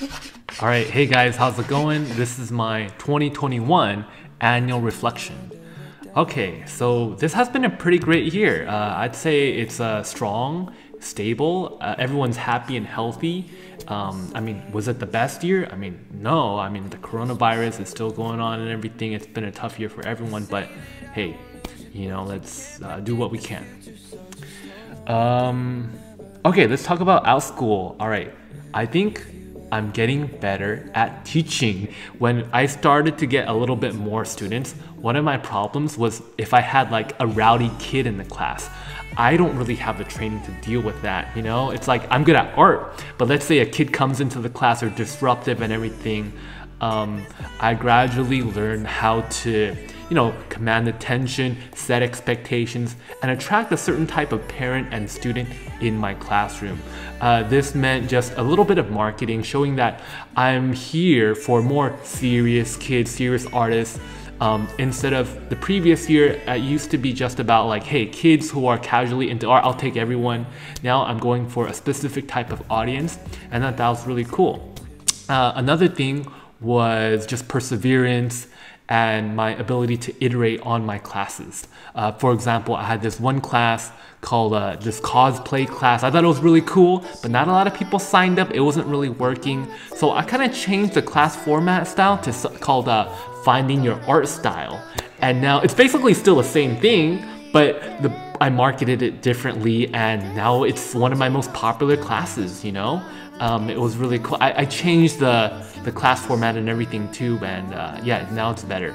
All right, hey guys, how's it going? This is my 2021 annual reflection. Okay, so this has been a pretty great year. Uh, I'd say it's uh, strong, stable, uh, everyone's happy and healthy. Um, I mean, was it the best year? I mean, no. I mean, the coronavirus is still going on and everything. It's been a tough year for everyone, but hey, you know, let's uh, do what we can. Um, okay, let's talk about Outschool. All right, I think I'm getting better at teaching. When I started to get a little bit more students, one of my problems was if I had like a rowdy kid in the class. I don't really have the training to deal with that, you know? It's like I'm good at art, but let's say a kid comes into the class or disruptive and everything. Um, I gradually learn how to you know, command attention, set expectations, and attract a certain type of parent and student in my classroom. Uh, this meant just a little bit of marketing, showing that I'm here for more serious kids, serious artists. Um, instead of the previous year, it used to be just about like, hey, kids who are casually into art, I'll take everyone. Now I'm going for a specific type of audience, and that, that was really cool. Uh, another thing was just perseverance and my ability to iterate on my classes. Uh, for example, I had this one class called uh, this cosplay class. I thought it was really cool, but not a lot of people signed up. It wasn't really working. So I kind of changed the class format style to called uh, Finding Your Art Style. And now it's basically still the same thing, but the, I marketed it differently and now it's one of my most popular classes, you know? Um, it was really cool. I, I, changed the, the class format and everything too, and uh, yeah, now it's better.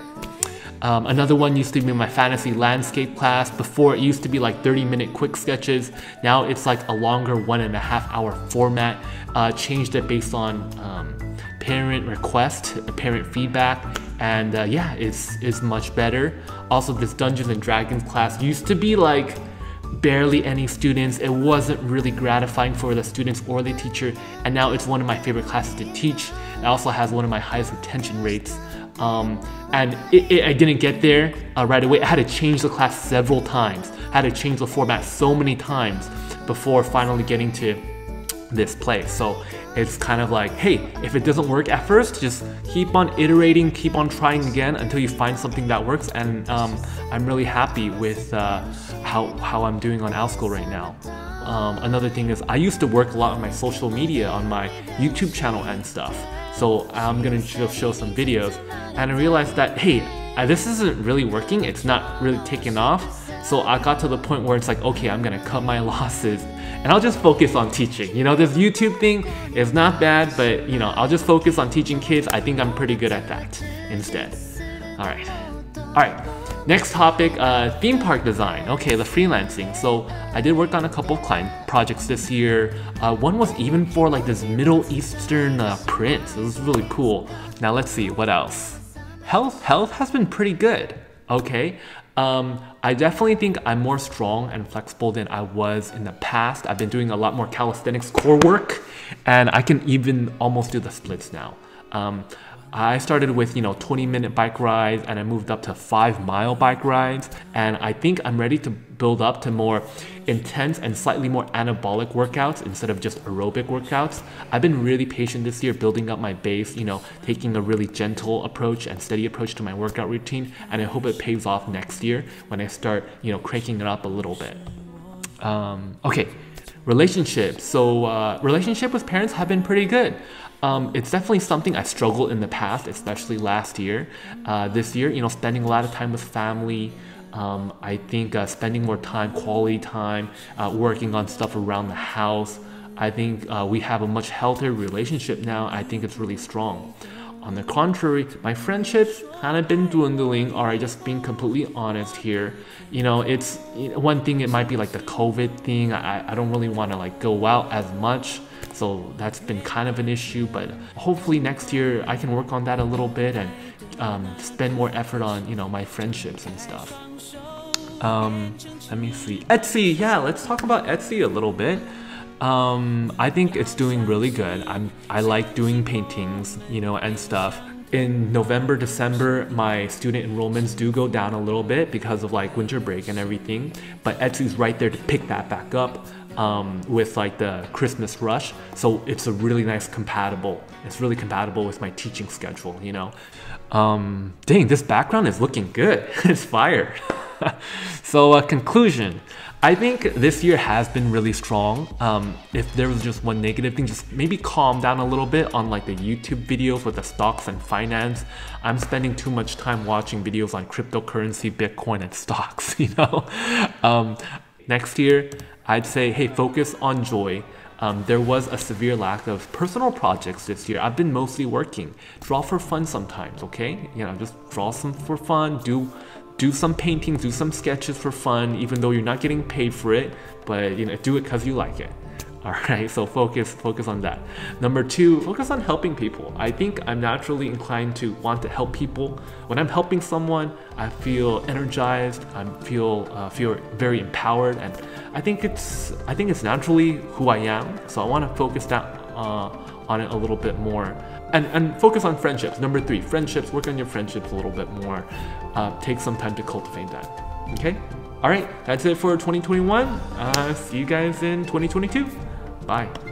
Um, another one used to be my fantasy landscape class. Before it used to be like 30 minute quick sketches. Now it's like a longer one and a half hour format. Uh, changed it based on um, parent request, parent feedback, and uh, yeah, it's, it's much better. Also, this Dungeons and Dragons class used to be like barely any students. It wasn't really gratifying for the students or the teacher, and now it's one of my favorite classes to teach. It also has one of my highest retention rates. Um, and it, it, I didn't get there uh, right away. I had to change the class several times. I had to change the format so many times before finally getting to this place. So it's kind of like, hey, if it doesn't work at first, just keep on iterating, keep on trying again until you find something that works. And um, I'm really happy with uh, how, how I'm doing on Outschool right now. Um, another thing is I used to work a lot on my social media, on my YouTube channel and stuff. So I'm gonna just show some videos and I realized that, hey, this isn't really working. It's not really taking off. So I got to the point where it's like, okay, I'm gonna cut my losses and I'll just focus on teaching. You know, this YouTube thing is not bad, but you know, I'll just focus on teaching kids. I think I'm pretty good at that instead. All right, all right. Next topic, uh, theme park design. Okay, the freelancing. So I did work on a couple of client projects this year. Uh, one was even for like this Middle Eastern uh, prince. It was really cool. Now let's see, what else? Health, health has been pretty good. Okay, um, I definitely think I'm more strong and flexible than I was in the past. I've been doing a lot more calisthenics core work, and I can even almost do the splits now. Um, I started with, you know, 20 minute bike rides and I moved up to five mile bike rides. And I think I'm ready to build up to more intense and slightly more anabolic workouts instead of just aerobic workouts. I've been really patient this year building up my base, you know, taking a really gentle approach and steady approach to my workout routine. And I hope it pays off next year when I start, you know, cranking it up a little bit. Um, okay, relationships. So, uh, relationship with parents have been pretty good. Um, it's definitely something I struggled in the past, especially last year. Uh, this year, you know, spending a lot of time with family. Um, I think uh, spending more time, quality time, uh, working on stuff around the house. I think uh, we have a much healthier relationship now. I think it's really strong. On the contrary, my friendships kind of been dwindling. Or I just being completely honest here. You know, it's you know, one thing. It might be like the COVID thing. I, I don't really want to like go out as much. So that's been kind of an issue, but hopefully next year I can work on that a little bit and um, spend more effort on you know my friendships and stuff. Um, let me see. Etsy, yeah, let's talk about Etsy a little bit. Um, I think it's doing really good. I'm I like doing paintings, you know, and stuff. In November, December, my student enrollments do go down a little bit because of like winter break and everything. But Etsy's right there to pick that back up. Um, with like the Christmas rush. So it's a really nice compatible. It's really compatible with my teaching schedule, you know. Um, dang, this background is looking good. it's fire. so uh, conclusion. I think this year has been really strong. Um, if there was just one negative thing, just maybe calm down a little bit on like the YouTube videos with the stocks and finance. I'm spending too much time watching videos on cryptocurrency, Bitcoin, and stocks. You know, um, next year I'd say, hey, focus on joy. Um, there was a severe lack of personal projects this year. I've been mostly working. Draw for fun sometimes, okay? You know, just draw some for fun. Do do some paintings, do some sketches for fun, even though you're not getting paid for it. But you know, do it because you like it. All right, so focus focus on that. Number two, focus on helping people. I think I'm naturally inclined to want to help people. When I'm helping someone, I feel energized. I feel uh, feel very empowered, and I think it's I think it's naturally who I am. So I want to focus that uh, on it a little bit more. And, and focus on friendships. Number three, friendships. Work on your friendships a little bit more. Uh, take some time to cultivate that. Okay? All right, that's it for 2021. Uh, see you guys in 2022. Bye.